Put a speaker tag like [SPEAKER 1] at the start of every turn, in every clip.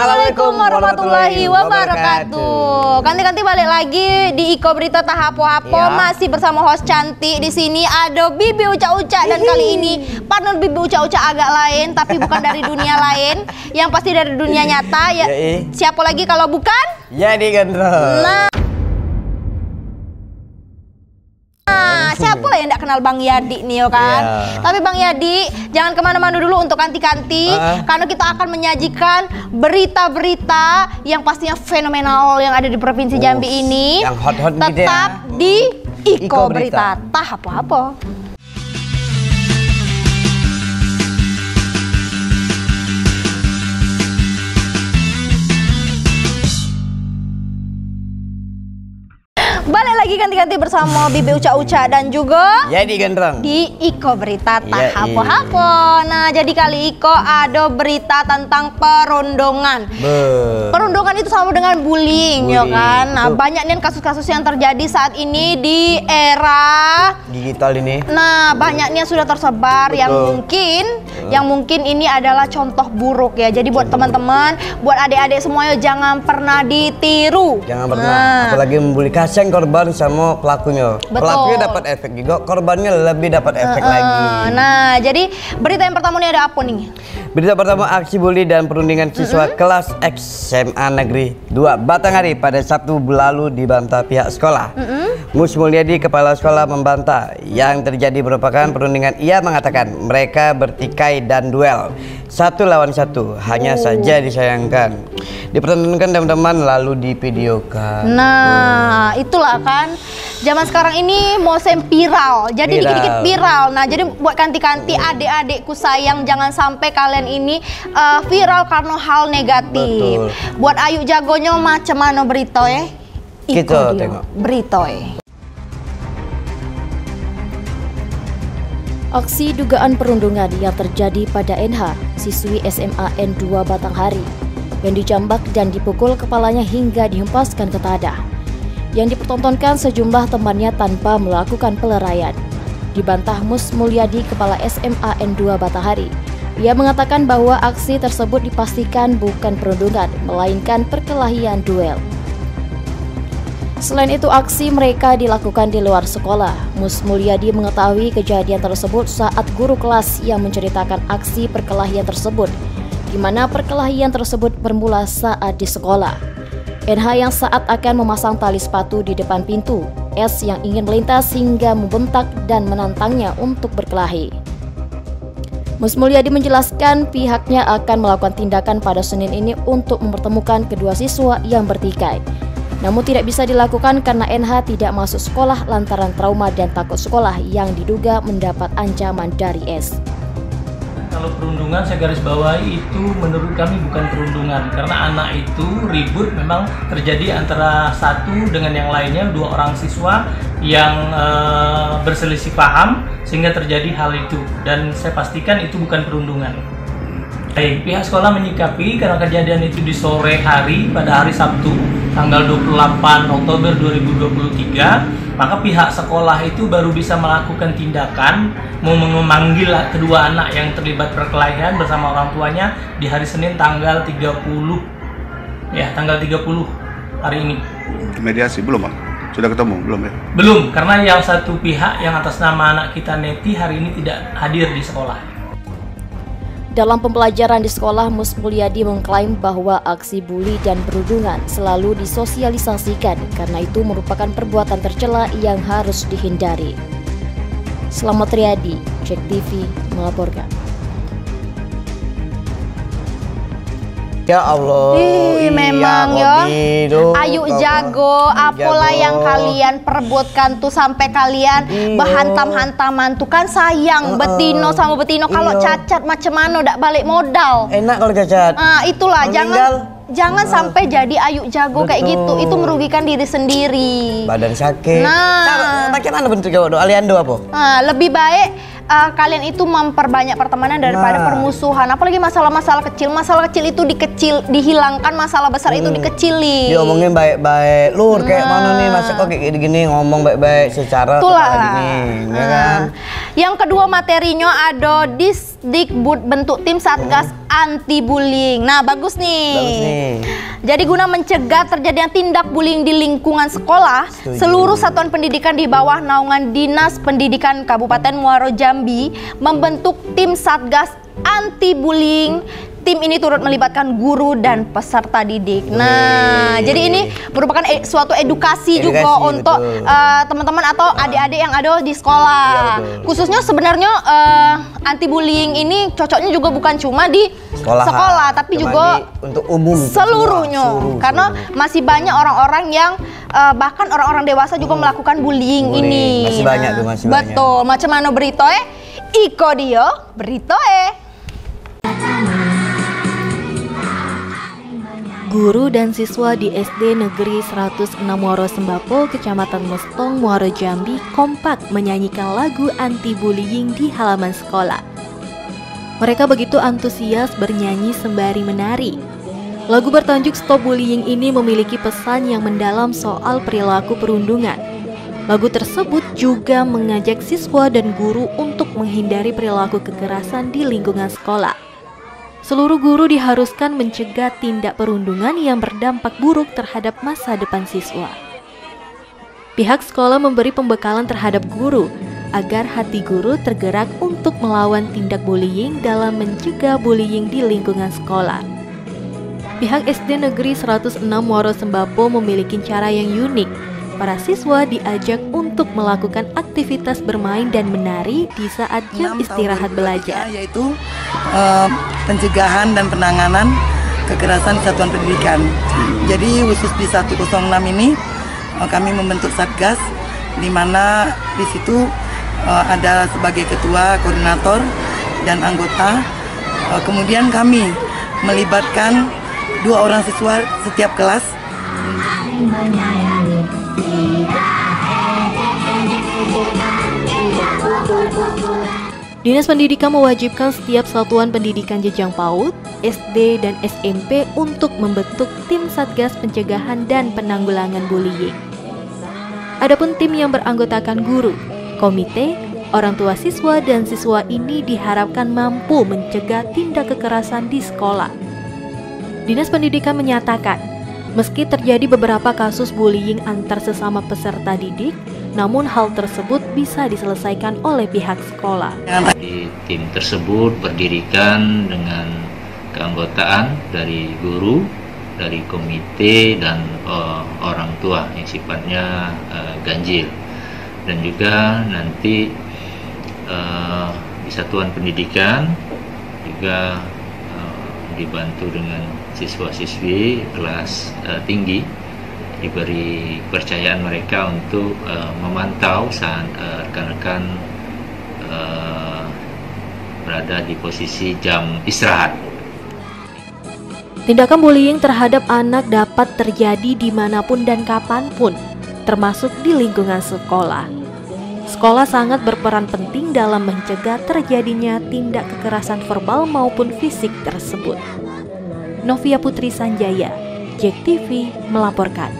[SPEAKER 1] Assalamualaikum warahmatullahi wabarakatuh. Ganti-ganti balik lagi di Iko Berita Tahapo-hapo
[SPEAKER 2] Ya.
[SPEAKER 1] masih bersama host cantik di sini ada Bibi Uca-Uca dan kali ini partner Bibi Uca-Uca agak lain tapi bukan dari dunia lain, yang pasti dari dunia nyata ya. Siapa lagi kalau bukan?
[SPEAKER 2] Jadi gendro.
[SPEAKER 1] Nah, Nah, siapa yang tidak kenal Bang Yadi nih, yo kan?
[SPEAKER 2] Iya.
[SPEAKER 1] Tapi Bang Yadi, jangan ke mana-mana dulu untuk kanti-kanti,
[SPEAKER 2] Ah.
[SPEAKER 1] karena kita akan menyajikan berita-berita yang pastinya fenomenal yang ada di Provinsi Jambi ini.
[SPEAKER 2] yang hot-hot gitu ya.
[SPEAKER 1] Tetap di Iko,
[SPEAKER 2] Iko
[SPEAKER 1] Berita.
[SPEAKER 2] Berita.
[SPEAKER 1] Tah apa-apa. Lagi ganti-ganti bersama Bibi Uca-Uca dan juga
[SPEAKER 2] Jadi gendrong.
[SPEAKER 1] di Iko Berita
[SPEAKER 2] Iya,
[SPEAKER 1] Tahapo-hapo. Nah, jadi kali Iko ada berita tentang perundungan.
[SPEAKER 2] Be.
[SPEAKER 1] Perundungan itu sama dengan bullying, ya
[SPEAKER 2] Bullying,
[SPEAKER 1] kan? Nah,
[SPEAKER 2] betul.
[SPEAKER 1] banyak nih kasus-kasus yang terjadi saat ini di era
[SPEAKER 2] Digital ini.
[SPEAKER 1] Nah, banyaknya sudah tersebar yang
[SPEAKER 2] Betul.
[SPEAKER 1] mungkin yang mungkin ini adalah contoh buruk ya. Jadi buat teman-teman, buat adik-adik semuanya jangan pernah ditiru.
[SPEAKER 2] Jangan pernah.
[SPEAKER 1] Nah,
[SPEAKER 2] Apalagi membuli kasihan korban sama pelakunya.
[SPEAKER 1] Betul.
[SPEAKER 2] Pelakunya dapat efek juga, korbannya lebih dapat efek
[SPEAKER 1] eh,
[SPEAKER 2] lagi.
[SPEAKER 1] Nah, jadi berita yang pertama ini ada apa nih?
[SPEAKER 2] Berita pertama aksi bully dan perundingan siswa kelas X SMA Negeri 2 Batanghari pada Sabtu lalu dibantah pihak sekolah. Mus Mulyadi kepala sekolah membantah yang terjadi merupakan perundingan. Ia mengatakan mereka bertikai dan duel satu lawan satu. Hanya saja disayangkan dipertontonkan teman-teman lalu divideokan.
[SPEAKER 1] Nah, itulah kan. Zaman sekarang ini musim viral. Jadi dikit-dikit viral. Nah, jadi buat kanti-kanti adik-adikku sayang jangan sampai kalian ini eh, viral karena hal negatif.
[SPEAKER 2] Betul.
[SPEAKER 1] Buat Ayu jagonya macam mana berita ya?
[SPEAKER 2] Kita tengok.
[SPEAKER 1] Berita ya.
[SPEAKER 3] Aksi dugaan perundungan yang terjadi pada NH, siswi SMA N2 Batanghari, yang dijambak dan dipukul kepalanya hingga dihempaskan ke tanah. Yang dipertontonkan sejumlah temannya tanpa melakukan peleraian. Dibantah Mus Mulyadi, Kepala SMA N2 Batanghari. Ia mengatakan bahwa aksi tersebut dipastikan bukan perundungan, melainkan perkelahian duel. Selain itu, aksi mereka dilakukan di luar sekolah. Mus Mulyadi mengetahui kejadian tersebut saat guru kelas yang menceritakan aksi perkelahian tersebut, di mana perkelahian tersebut bermula saat di sekolah. NH yang saat akan memasang tali sepatu di depan pintu, S yang ingin melintas hingga membentak dan menantangnya untuk berkelahi. Mus Mulyadi menjelaskan pihaknya akan melakukan tindakan pada Senin ini untuk mempertemukan kedua siswa yang bertikai. Namun tidak bisa dilakukan karena NH tidak masuk sekolah lantaran trauma dan takut sekolah yang diduga mendapat ancaman dari S.
[SPEAKER 4] Kalau perundungan saya garis bawahi itu menurut kami bukan perundungan. Karena anak itu ribut memang terjadi antara satu dengan yang lainnya dua orang siswa yang eh, berselisih paham sehingga terjadi hal itu. Dan saya pastikan itu bukan perundungan. Baik, pihak sekolah menyikapi karena kejadian itu di sore hari pada hari Sabtu tanggal 28 Oktober 2023 maka pihak sekolah itu baru bisa melakukan tindakan mau memanggil kedua anak yang terlibat perkelahian bersama orang tuanya di hari Senin tanggal 30 ya tanggal 30 hari ini.
[SPEAKER 5] Mediasi belum pak sudah ketemu? Belum ya?
[SPEAKER 4] Belum karena yang satu pihak yang atas nama anak kita Neti hari ini tidak hadir di sekolah
[SPEAKER 3] Dalam pembelajaran di sekolah, Mus Mulyadi mengklaim bahwa aksi bully dan perundungan selalu disosialisasikan karena itu merupakan perbuatan tercela yang harus dihindari. Selamat Riyadi, Cek TV melaporkan.
[SPEAKER 2] Ya Allah.
[SPEAKER 1] Ih,
[SPEAKER 2] iya,
[SPEAKER 1] memang ya. Ayu jago, apalah
[SPEAKER 2] Jago.
[SPEAKER 1] yang kalian perebutkan tuh sampai kalian
[SPEAKER 2] Iya.
[SPEAKER 1] berhantam-hantaman tuh kan sayang
[SPEAKER 2] Heeh.
[SPEAKER 1] betino sama betino kalau
[SPEAKER 2] Iya.
[SPEAKER 1] cacat macam mana ndak balik modal.
[SPEAKER 2] Enak kalau cacat.
[SPEAKER 1] Ah, itulah
[SPEAKER 2] Kalau
[SPEAKER 1] jangan
[SPEAKER 2] tinggal,
[SPEAKER 1] jangan sampai jadi ayu jago kayak
[SPEAKER 2] Betul.
[SPEAKER 1] gitu. Itu merugikan diri sendiri.
[SPEAKER 2] Badan sakit.
[SPEAKER 1] Nah.
[SPEAKER 2] Bagaimana bentuknya Waduh? Aliando apa?
[SPEAKER 1] Ah, lebih baik ah, kalian itu memperbanyak pertemanan daripada
[SPEAKER 2] Nah.
[SPEAKER 1] permusuhan. Apalagi masalah-masalah kecil. Masalah kecil itu dikecil, dihilangkan. Masalah besar itu
[SPEAKER 2] Hmm.
[SPEAKER 1] dikecilin.
[SPEAKER 2] Diomongin baik-baik. Lur kayak mana nih masa kok kayak gini-gini ngomong baik-baik secara
[SPEAKER 1] Itulah.
[SPEAKER 2] gini, ya
[SPEAKER 1] Ah.
[SPEAKER 2] kan?
[SPEAKER 1] Yang kedua materinya ada Disdikbud bentuk tim Satgas anti bullying. Nah, bagus nih.
[SPEAKER 2] Bagus nih.
[SPEAKER 1] Jadi guna mencegah terjadinya tindak bullying di lingkungan sekolah,
[SPEAKER 2] Setuju.
[SPEAKER 1] seluruh satuan pendidikan di bawah naungan Dinas Pendidikan Kabupaten Muaro Jambi membentuk tim Satgas anti bullying. Tim ini turut melibatkan guru dan peserta didik. Nah,
[SPEAKER 2] Wih.
[SPEAKER 1] jadi ini merupakan e- suatu edukasi, juga
[SPEAKER 2] Edukasi,
[SPEAKER 1] untuk
[SPEAKER 2] betul.
[SPEAKER 1] eh, teman-teman atau adik-adik yang ada di sekolah.
[SPEAKER 2] Iya, betul.
[SPEAKER 1] Khususnya sebenarnya anti bullying ini cocoknya juga bukan cuma di
[SPEAKER 2] Sekolahan.
[SPEAKER 1] sekolah, tapi
[SPEAKER 2] Cuma
[SPEAKER 1] juga
[SPEAKER 2] di- untuk umum
[SPEAKER 1] seluruhnya.
[SPEAKER 2] semua, seluruh,
[SPEAKER 1] Karena
[SPEAKER 2] seluruh.
[SPEAKER 1] masih banyak orang-orang yang eh, bahkan orang-orang dewasa juga melakukan bullying,
[SPEAKER 2] Hmm. Bullying.
[SPEAKER 1] ini. Nah,
[SPEAKER 2] Masih banyak tuh, masih banyak.
[SPEAKER 1] Betul. Macam mana berita eh? Iko dia berita eh.
[SPEAKER 6] Guru dan siswa di SD Negeri 106 Muaro Sembako, Kecamatan Mestong, Muaro Jambi kompak menyanyikan lagu anti-bullying di halaman sekolah. Mereka begitu antusias bernyanyi sembari menari. Lagu bertajuk Stop Bullying ini memiliki pesan yang mendalam soal perilaku perundungan. Lagu tersebut juga mengajak siswa dan guru untuk menghindari perilaku kekerasan di lingkungan sekolah. Seluruh guru diharuskan mencegah tindak perundungan yang berdampak buruk terhadap masa depan siswa. Pihak sekolah memberi pembekalan terhadap guru agar hati guru tergerak untuk melawan tindak bullying dalam mencegah bullying di lingkungan sekolah. Pihak SD Negeri 106 Muaro Sembako memiliki cara yang unik. Para siswa diajak untuk melakukan aktivitas bermain dan menari di saat jam istirahat
[SPEAKER 7] 2023,
[SPEAKER 6] belajar.
[SPEAKER 7] yaitu eh, pencegahan dan penanganan kekerasan di satuan pendidikan. Jadi khusus di 106 ini eh, kami membentuk satgas di mana di situ eh, ada sebagai ketua, koordinator dan anggota. Eh, kemudian kami melibatkan dua orang siswa setiap kelas
[SPEAKER 6] Dinas Pendidikan mewajibkan setiap satuan pendidikan jenjang PAUD, SD, dan SMP untuk membentuk tim Satgas Pencegahan dan Penanggulangan Bullying. Adapun tim yang beranggotakan guru, komite, orang tua siswa dan siswa ini diharapkan mampu mencegah tindak kekerasan di sekolah. Dinas Pendidikan menyatakan, meski terjadi beberapa kasus bullying antar sesama peserta didik, namun hal tersebut bisa diselesaikan oleh pihak sekolah.
[SPEAKER 8] Di tim tersebut berdirikan dengan keanggotaan dari guru, dari komite dan eh, orang tua yang sifatnya eh, ganjil dan juga nanti eh, di satuan pendidikan juga eh, dibantu dengan siswa-siswi kelas eh, tinggi diberi kepercayaan mereka untuk eh, memantau saat eh, rekan-rekan eh, berada di posisi jam istirahat.
[SPEAKER 6] Tindakan bullying terhadap anak dapat terjadi di mana pun dan kapan pun, termasuk di lingkungan sekolah. Sekolah sangat berperan penting dalam mencegah terjadinya tindak kekerasan verbal maupun fisik tersebut. Novia Putri Sanjaya, Jack TV melaporkan.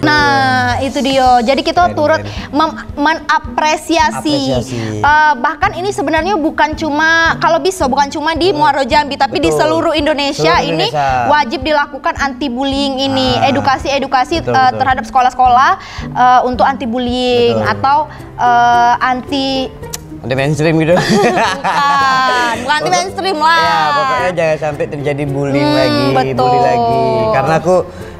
[SPEAKER 1] Nah, itu dia. Jadi kita
[SPEAKER 2] Keren,
[SPEAKER 1] turut
[SPEAKER 2] keren.
[SPEAKER 1] menapresiasi.
[SPEAKER 2] Apresiasi.
[SPEAKER 1] Eh, bahkan ini sebenarnya bukan cuma kalau bisa bukan cuma di Muaro Jambi, tapi di
[SPEAKER 2] Betul.
[SPEAKER 1] seluruh Indonesia
[SPEAKER 2] Seluruh
[SPEAKER 1] ini
[SPEAKER 2] Indonesia.
[SPEAKER 1] wajib dilakukan anti bullying ini,
[SPEAKER 2] Ah.
[SPEAKER 1] edukasi-edukasi eh,
[SPEAKER 2] betul.
[SPEAKER 1] terhadap sekolah-sekolah eh, untuk anti bullying
[SPEAKER 2] Betul.
[SPEAKER 1] atau eh, anti
[SPEAKER 2] Ada mainstream gitu.
[SPEAKER 1] bukan, bukan anti mainstream lah.
[SPEAKER 2] Ya, pokoknya jangan sampai terjadi bullying
[SPEAKER 1] Hmm,
[SPEAKER 2] lagi,
[SPEAKER 1] betul.
[SPEAKER 2] bully lagi. Karena aku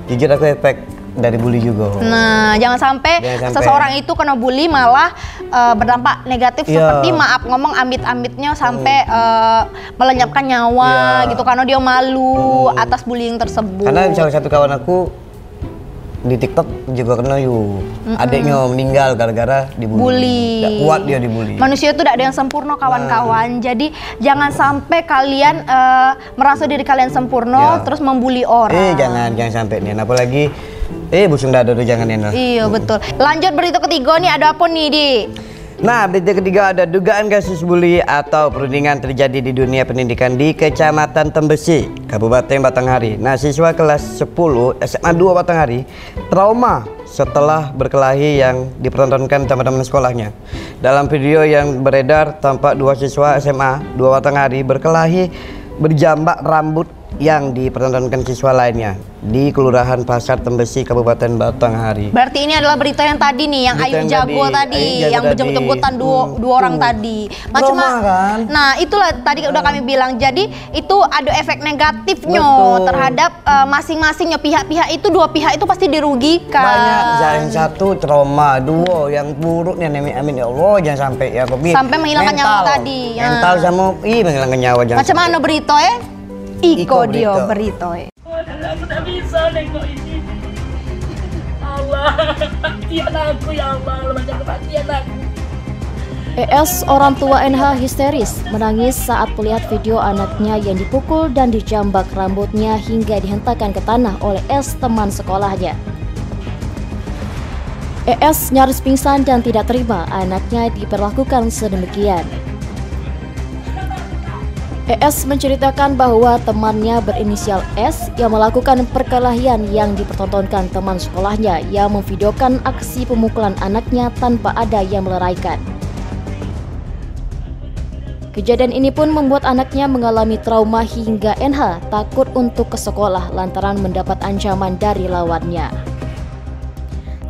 [SPEAKER 2] jujur aku efek dari bully juga.
[SPEAKER 1] Nah, jangan sampai,
[SPEAKER 2] Jangan sampai.
[SPEAKER 1] seseorang itu kena bully malah eh, berdampak negatif
[SPEAKER 2] Iya.
[SPEAKER 1] seperti maaf ngomong amit-amitnya sampai eh, melenyapkan nyawa
[SPEAKER 2] Iya.
[SPEAKER 1] gitu karena dia malu atas bullying tersebut.
[SPEAKER 2] Karena salah satu kawan aku di TikTok juga kena yuk. Adiknya meninggal gara-gara dibully.
[SPEAKER 1] Bully.
[SPEAKER 2] Kuat dia dibully.
[SPEAKER 1] Manusia itu tidak ada yang sempurna kawan-kawan. Jadi jangan sampai kalian eh, merasa diri kalian sempurna
[SPEAKER 2] Ya.
[SPEAKER 1] terus membuli orang.
[SPEAKER 2] Eh jangan jangan sampai nih. Apalagi eh busung dada tuh jangan Nena.
[SPEAKER 1] Iya betul. Lanjut berita ketiga nih ada apa nih di?
[SPEAKER 2] Nah, berita ketiga ada dugaan kasus bully atau perundingan terjadi di dunia pendidikan di Kecamatan Tembesi, Kabupaten Batanghari. Nah, siswa kelas 10 SMA 2 Batanghari trauma setelah berkelahi yang dipertontonkan teman-teman sekolahnya. Dalam video yang beredar tampak dua siswa SMA 2 Batanghari berkelahi berjambak rambut yang dipertontonkan siswa lainnya di Kelurahan Pasar Tembesi Kabupaten Batanghari.
[SPEAKER 1] Berarti ini adalah berita yang tadi nih, yang
[SPEAKER 2] Berita
[SPEAKER 1] Ayu Jago
[SPEAKER 2] tadi,
[SPEAKER 1] tadi,
[SPEAKER 2] Ayu
[SPEAKER 1] yang berjemput-jemputan dua,
[SPEAKER 2] Hmm,
[SPEAKER 1] dua orang
[SPEAKER 2] tuh.
[SPEAKER 1] tadi. Macam
[SPEAKER 2] Trauma kan?
[SPEAKER 1] Nah, itulah tadi udah kami bilang. Jadi itu ada efek negatifnya
[SPEAKER 2] Betul.
[SPEAKER 1] terhadap eh, masing-masingnya pihak-pihak itu dua pihak itu pasti dirugikan.
[SPEAKER 2] Banyak yang satu trauma, dua yang buruknya amin amin ya Allah jangan sampai ya Kobi.
[SPEAKER 1] Sampai menghilangkan nyawa tadi, ya.
[SPEAKER 2] Mental sama ih menghilangkan nyawa jangan.
[SPEAKER 1] Macam mana berita eh?
[SPEAKER 2] Iko
[SPEAKER 1] Dio
[SPEAKER 2] Brito.
[SPEAKER 1] berita.
[SPEAKER 9] Aku tak bisa nengok ini. Allah, kematian aku ya Allah, kematian aku.
[SPEAKER 3] ES orang tua NH histeris menangis saat melihat video anaknya yang dipukul dan dijambak rambutnya hingga dihentakkan ke tanah oleh S teman sekolahnya. ES nyaris pingsan dan tidak terima anaknya diperlakukan sedemikian. ES menceritakan bahwa temannya berinisial S yang melakukan perkelahian yang dipertontonkan teman sekolahnya yang memvideokan aksi pemukulan anaknya tanpa ada yang meleraikan. Kejadian ini pun membuat anaknya mengalami trauma hingga NH takut untuk ke sekolah lantaran mendapat ancaman dari lawannya.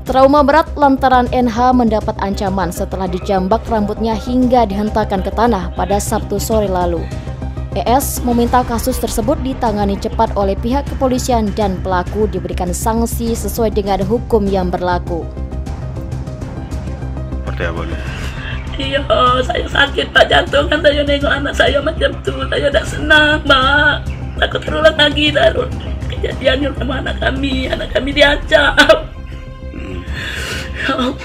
[SPEAKER 3] Trauma berat lantaran NH mendapat ancaman setelah dijambak rambutnya hingga dihentakkan ke tanah pada Sabtu sore lalu. ES meminta kasus tersebut ditangani cepat oleh pihak kepolisian dan pelaku diberikan sanksi sesuai dengan hukum yang berlaku.
[SPEAKER 5] Seperti apa nih?
[SPEAKER 9] Iya, saya sakit Pak jantung kan saya nengok anak saya macam tu. Saya tak senang, Pak. Takut terulang lagi taruh kejadian sama anak kami. Anak kami diacap. Ya Allah.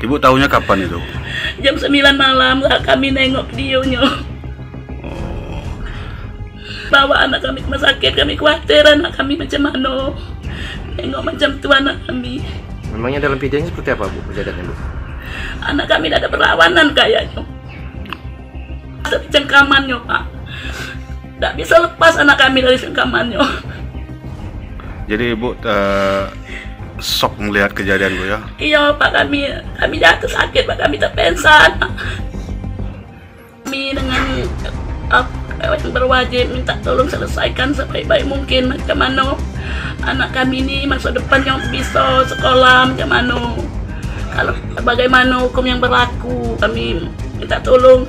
[SPEAKER 5] Ibu tahunya kapan itu?
[SPEAKER 9] Jam 9 malam lah kami nengok videonya. Bawa anak kami ke rumah sakit, kami khawatir anak kami macam mana. Nengok macam tu anak kami.
[SPEAKER 10] Memangnya dalam videonya seperti apa Bu kejadiannya Bu?
[SPEAKER 9] Anak kami tidak ada perlawanan kayaknya. Dari cengkamannya, Pak. Tidak bisa lepas anak kami dari cengkamannya.
[SPEAKER 5] Jadi ibu eh, sok melihat kejadian bu ya?
[SPEAKER 9] Iya, Pak kami kami jatuh sakit, Pak kami terpensan. Kami dengan uh, yang berwajib minta tolong selesaikan sebaik-baik mungkin macam mana anak kami ini masa depannya bisa sekolah macam mana. Kalau bagaimana hukum yang berlaku, kami minta tolong.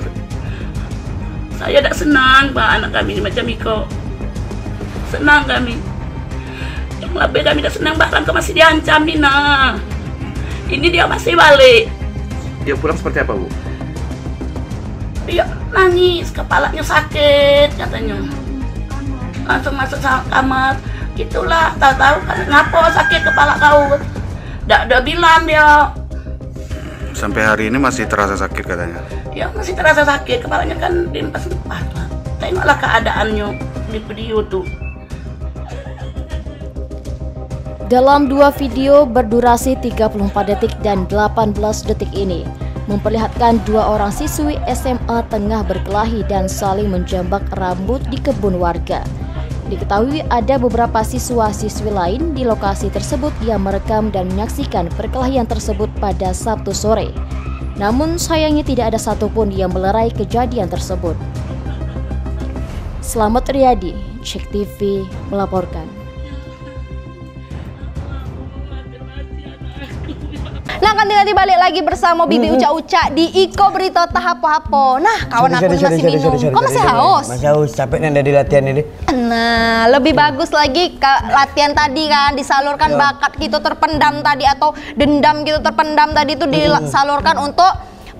[SPEAKER 9] Saya tak senang, Pak, anak kami ini macam Iko. Senang kami. Yang lebih kami tak senang, Pak, Rangka masih diancam, Mina. Ini dia masih balik.
[SPEAKER 10] Dia pulang seperti apa Bu?
[SPEAKER 9] Dia nangis, kepalanya sakit katanya. Langsung masuk kamar. Itulah, tak tahu kan kenapa sakit kepala kau. Tak ada bilang dia.
[SPEAKER 5] Sampai hari ini masih terasa sakit katanya.
[SPEAKER 9] Ya masih terasa sakit, kepalanya kan diempas-empas. Pak. Tengoklah keadaannya di video tuh.
[SPEAKER 3] Dalam dua video berdurasi 34 detik dan 18 detik ini, memperlihatkan dua orang siswi SMA tengah berkelahi dan saling menjambak rambut di kebun warga. Diketahui ada beberapa siswa-siswi lain di lokasi tersebut yang merekam dan menyaksikan perkelahian tersebut pada Sabtu sore. Namun sayangnya tidak ada satupun yang melerai kejadian tersebut. Selamat Riyadi, Cek TV melaporkan.
[SPEAKER 1] Nah kan nanti balik lagi bersama Bibi Uca-Uca di Iko Berita Tahap Hapo. Nah kawan aku masih minum. Kok masih haus?
[SPEAKER 2] Masih haus, capek nih dari latihan ini.
[SPEAKER 1] Nah, lebih bagus lagi ke latihan tadi kan disalurkan bakat gitu terpendam tadi atau dendam gitu terpendam tadi itu disalurkan untuk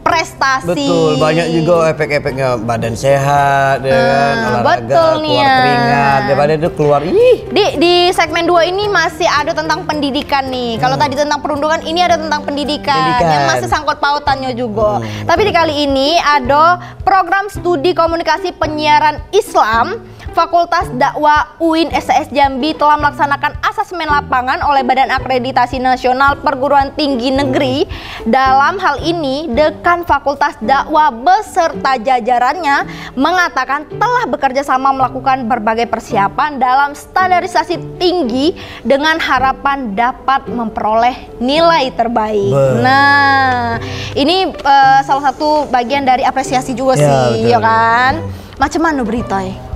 [SPEAKER 1] prestasi.
[SPEAKER 2] Betul, banyak juga efek-efeknya badan sehat, ya kan,
[SPEAKER 1] Nah,
[SPEAKER 2] olahraga,
[SPEAKER 1] betul nih
[SPEAKER 2] keluar
[SPEAKER 1] ya.
[SPEAKER 2] keringat, daripada itu keluar ih.
[SPEAKER 1] Di di segmen 2 ini masih ada tentang pendidikan nih. Kalau tadi tentang perundungan, ini ada tentang pendidikan,
[SPEAKER 2] Hmm. Pendidikan.
[SPEAKER 1] yang masih sangkut pautannya juga.
[SPEAKER 2] Hmm.
[SPEAKER 1] Tapi di kali ini ada program studi komunikasi penyiaran Islam Fakultas Dakwah UIN STS Jambi telah melaksanakan asesmen lapangan oleh Badan Akreditasi Nasional Perguruan Tinggi Negeri. Dalam hal ini, Dekan Fakultas Dakwah beserta jajarannya mengatakan telah bekerja sama melakukan berbagai persiapan dalam standarisasi tinggi dengan harapan dapat memperoleh nilai terbaik.
[SPEAKER 2] Be-
[SPEAKER 1] Nah, ini eh, salah satu bagian dari apresiasi juga
[SPEAKER 2] Ya,
[SPEAKER 1] sih,
[SPEAKER 2] betul.
[SPEAKER 1] ya kan? Macam mana beritoy? Iko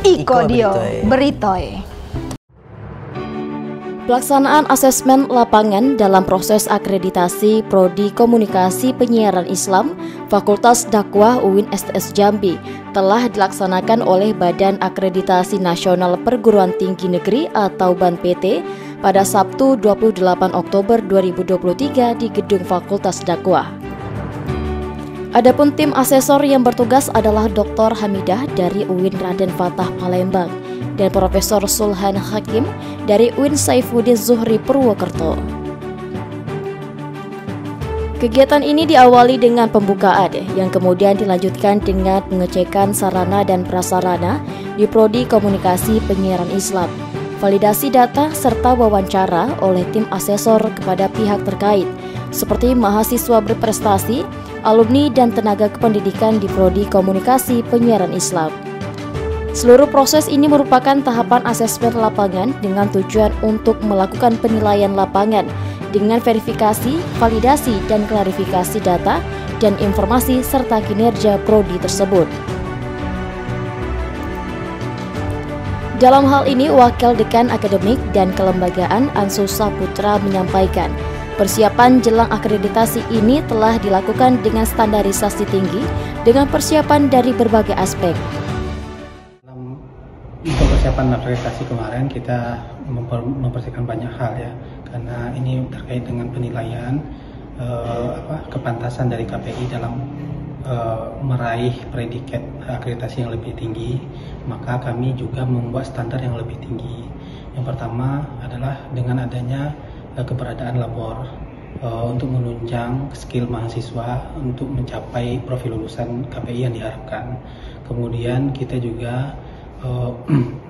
[SPEAKER 2] Iko
[SPEAKER 1] dio,
[SPEAKER 2] beritoy.
[SPEAKER 3] Pelaksanaan asesmen lapangan dalam proses akreditasi Prodi Komunikasi Penyiaran Islam Fakultas Dakwah UIN STS Jambi telah dilaksanakan oleh Badan Akreditasi Nasional Perguruan Tinggi Negeri atau BAN PT pada Sabtu 28 Oktober 2023 di Gedung Fakultas Dakwah. Adapun tim asesor yang bertugas adalah Dr. Hamidah dari UIN Raden Fatah Palembang dan Profesor Sulhan Hakim dari UIN Saifuddin Zuhri Purwokerto. Kegiatan ini diawali dengan pembukaan yang kemudian dilanjutkan dengan pengecekan sarana dan prasarana di Prodi Komunikasi Penyiaran Islam, validasi data serta wawancara oleh tim asesor kepada pihak terkait seperti mahasiswa berprestasi, alumni dan tenaga kependidikan di Prodi Komunikasi Penyiaran Islam. Seluruh proses ini merupakan tahapan asesmen lapangan dengan tujuan untuk melakukan penilaian lapangan dengan verifikasi, validasi, dan klarifikasi data dan informasi serta kinerja prodi tersebut. Dalam hal ini, Wakil Dekan Akademik dan Kelembagaan Ansu Saputra menyampaikan, persiapan jelang akreditasi ini telah dilakukan dengan standarisasi tinggi dengan persiapan dari berbagai aspek,
[SPEAKER 11] Dalam untuk persiapan akreditasi kemarin kita memper- mempersiapkan banyak hal ya. Karena ini terkait dengan penilaian eh, apa kepantasan dari KPI dalam eh, meraih predikat akreditasi yang lebih tinggi. Maka kami juga membuat standar yang lebih tinggi. Yang pertama adalah dengan adanya eh, keberadaan labor eh, untuk menunjang skill mahasiswa untuk mencapai profil lulusan KPI yang diharapkan. Kemudian kita juga eh,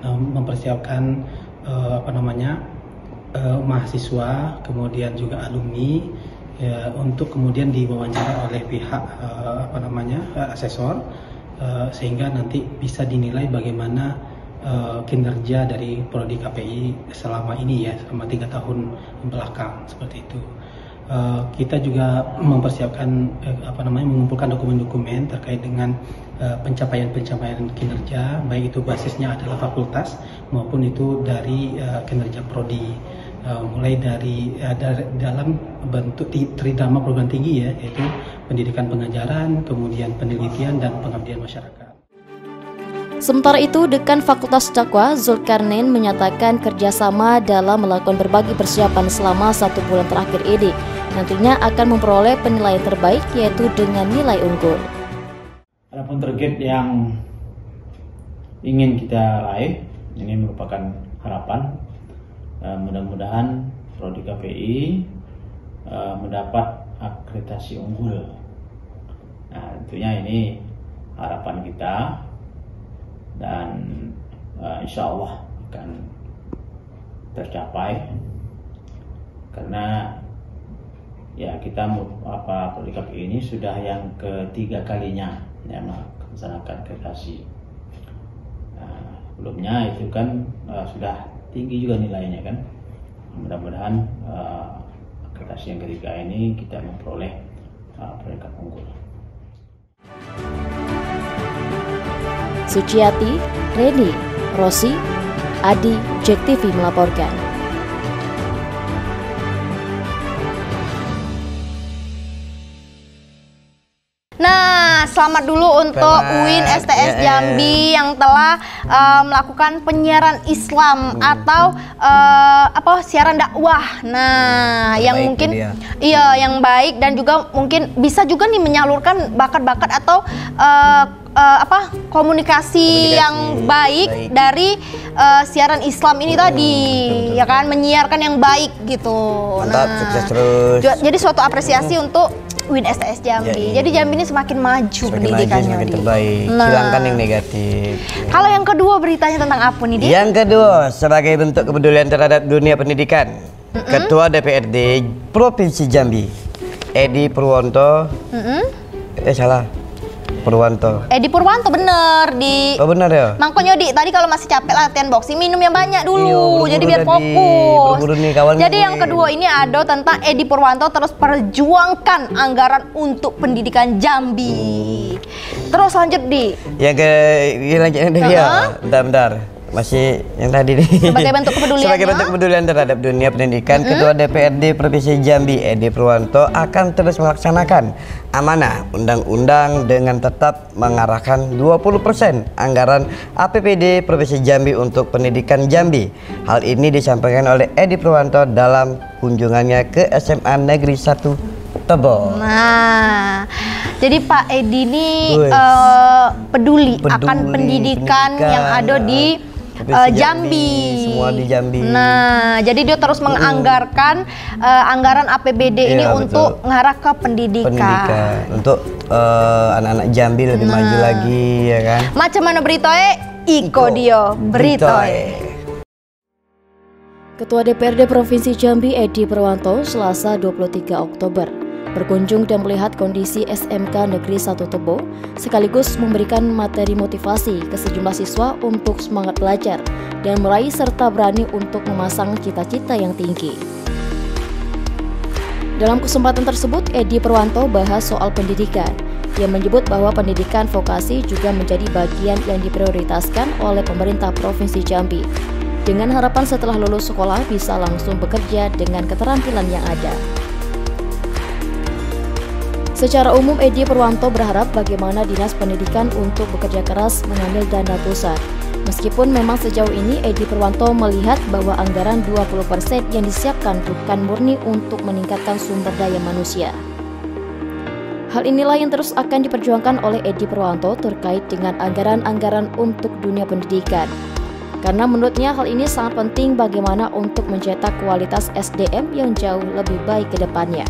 [SPEAKER 11] mempersiapkan apa namanya mahasiswa kemudian juga alumni ya, untuk kemudian diwawancara oleh pihak apa namanya asesor eh, sehingga nanti bisa dinilai bagaimana eh, kinerja dari prodi KPI selama ini ya selama tiga tahun belakang seperti itu. Eh, kita juga mempersiapkan eh, apa namanya mengumpulkan dokumen-dokumen terkait dengan pencapaian-pencapaian kinerja baik itu basisnya adalah fakultas maupun itu dari kinerja prodi mulai dari, dalam bentuk tridharma program tinggi ya yaitu pendidikan pengajaran kemudian penelitian dan pengabdian masyarakat.
[SPEAKER 3] Sementara itu, Dekan Fakultas Dakwah Zulkarnain menyatakan kerjasama dalam melakukan berbagai persiapan selama satu bulan terakhir ini nantinya akan memperoleh penilaian terbaik yaitu dengan nilai unggul.
[SPEAKER 12] Adapun target yang ingin kita raih ini merupakan harapan eh, mudah-mudahan prodi KPI eh, mendapat akreditasi unggul. Nah, tentunya ini harapan kita dan eh, insya Allah akan tercapai karena ya kita apa prodi KPI ini sudah yang ketiga kalinya ya melaksanakan akreditasi. Nah, sebelumnya itu kan eh, sudah tinggi juga nilainya kan. Mudah-mudahan eh, akreditasi yang ketiga ini kita memperoleh eh, predikat unggul.
[SPEAKER 3] Suciati, Reni, Rosi, Adi, Jack TV melaporkan.
[SPEAKER 1] Nah, selamat dulu untuk
[SPEAKER 2] Selamat,
[SPEAKER 1] UIN STS
[SPEAKER 2] ya, ya.
[SPEAKER 1] Jambi yang telah eh, melakukan penyiaran Islam atau eh, apa siaran dakwah. Nah, yang
[SPEAKER 2] baik
[SPEAKER 1] mungkin
[SPEAKER 2] ini ya.
[SPEAKER 1] iya yang baik dan juga mungkin bisa juga nih menyalurkan bakat-bakat atau eh, eh, apa komunikasi,
[SPEAKER 2] Komunikasi
[SPEAKER 1] yang baik,
[SPEAKER 2] baik.
[SPEAKER 1] dari eh, siaran Islam ini tadi,
[SPEAKER 2] betul,
[SPEAKER 1] ya kan menyiarkan yang baik gitu.
[SPEAKER 2] Mantap, sukses terus.
[SPEAKER 1] Jadi suatu apresiasi untuk Win STS Jambi.
[SPEAKER 2] Ya, iya.
[SPEAKER 1] Jadi Jambi ini semakin maju
[SPEAKER 2] Semakin maju,
[SPEAKER 1] pendidikannya.
[SPEAKER 2] semakin
[SPEAKER 1] Di.
[SPEAKER 2] terbaik.
[SPEAKER 1] Nah.
[SPEAKER 2] Hilangkan yang negatif.
[SPEAKER 1] Kalau yang kedua beritanya tentang apa nih, Di?
[SPEAKER 2] Yang kedua, sebagai bentuk kepedulian terhadap dunia pendidikan, Ketua DPRD Provinsi Jambi, Edi Purwanto,
[SPEAKER 1] Mm-mm.
[SPEAKER 2] eh salah, Purwanto.
[SPEAKER 1] Edi Purwanto bener di
[SPEAKER 2] Oh benar ya?
[SPEAKER 1] Mangko Nyodi, tadi kalau masih capek latihan boxing minum yang banyak dulu,
[SPEAKER 2] buru-buru
[SPEAKER 1] jadi biar fokus.
[SPEAKER 2] Nih, kawan
[SPEAKER 1] jadi
[SPEAKER 2] gue.
[SPEAKER 1] yang kedua ini ada tentang Edi Purwanto terus perjuangkan anggaran untuk pendidikan Jambi. Terus lanjut di
[SPEAKER 2] Yang ke yang lanjutnya dari ya.
[SPEAKER 1] Uh-huh.
[SPEAKER 2] Bentar, bentar. Masih yang tadi nih.
[SPEAKER 1] Sebagai bentuk kepeduliannya?
[SPEAKER 2] Sebagai bentuk kepedulian terhadap dunia pendidikan, Ketua DPRD Provinsi Jambi Edi Purwanto akan terus melaksanakan amanah undang-undang dengan tetap mengarahkan 20% anggaran APBD Provinsi Jambi untuk pendidikan Jambi. Hal ini disampaikan oleh Edi Purwanto dalam kunjungannya ke SMA Negeri 1 Tebo.
[SPEAKER 1] Nah, jadi Pak Edi ini
[SPEAKER 2] Wes.
[SPEAKER 1] eh, peduli, akan
[SPEAKER 2] Peduli
[SPEAKER 1] pendidikan,
[SPEAKER 2] pendidikan,
[SPEAKER 1] yang ada di Eh,
[SPEAKER 2] Jambi,
[SPEAKER 1] Jambi.
[SPEAKER 2] semua di Jambi.
[SPEAKER 1] Nah, jadi dia terus menganggarkan eh, anggaran APBD ini
[SPEAKER 2] Iya,
[SPEAKER 1] untuk
[SPEAKER 2] betul.
[SPEAKER 1] ngarah ke pendidikan.
[SPEAKER 2] pendidikan untuk eh, anak-anak Jambi lebih
[SPEAKER 1] Nah.
[SPEAKER 2] maju lagi ya kan.
[SPEAKER 1] Macam mana beritoe? Iko dio beritoe.
[SPEAKER 3] Ketua DPRD Provinsi Jambi Edi Purwanto Selasa 23 Oktober berkunjung dan melihat kondisi SMK Negeri 1 Tebo sekaligus memberikan materi motivasi ke sejumlah siswa untuk semangat belajar dan meraih serta berani untuk memasang cita-cita yang tinggi. Dalam kesempatan tersebut, Edi Purwanto bahas soal pendidikan. Dia menyebut bahwa pendidikan vokasi juga menjadi bagian yang diprioritaskan oleh pemerintah Provinsi Jambi. Dengan harapan setelah lulus sekolah bisa langsung bekerja dengan keterampilan yang ada. Secara umum, Edi Purwanto berharap bagaimana Dinas Pendidikan untuk bekerja keras mengambil dana pusat. Meskipun memang sejauh ini Edi Purwanto melihat bahwa anggaran 20% yang disiapkan bukan murni untuk meningkatkan sumber daya manusia. Hal inilah yang terus akan diperjuangkan oleh Edi Purwanto terkait dengan anggaran-anggaran untuk dunia pendidikan. Karena menurutnya hal ini sangat penting bagaimana untuk mencetak kualitas SDM yang jauh lebih baik ke depannya.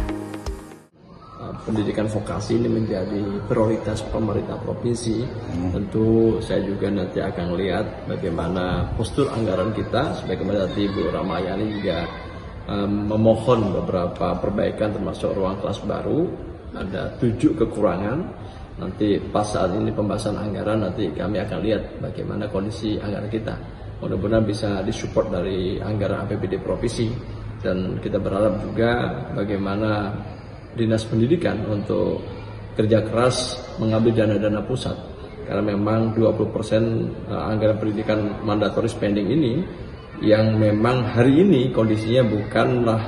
[SPEAKER 13] Pendidikan vokasi ini menjadi prioritas pemerintah provinsi. Tentu saya juga nanti akan lihat bagaimana postur anggaran kita, sebagaimana tadi Bu Ramayani juga um, memohon beberapa perbaikan termasuk ruang kelas baru. Ada tujuh kekurangan. Nanti pas saat ini pembahasan anggaran nanti kami akan lihat bagaimana kondisi anggaran kita. Mudah-mudahan bisa disupport dari anggaran APBD provinsi dan kita berharap juga bagaimana dinas pendidikan untuk kerja keras mengambil dana-dana pusat. Karena memang 20% anggaran pendidikan mandatory spending ini yang memang hari ini kondisinya bukanlah